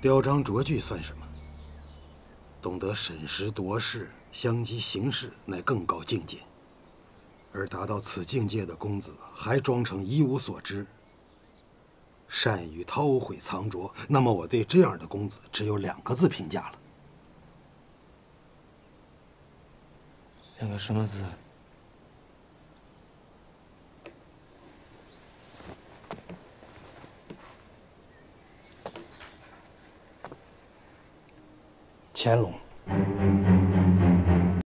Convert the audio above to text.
雕章琢句算什么？懂得审时度势、相机行事，乃更高境界。而达到此境界的公子，还装成一无所知，善于韬晦藏拙，那么我对这样的公子只有两个字评价了。两个什么字？乾隆。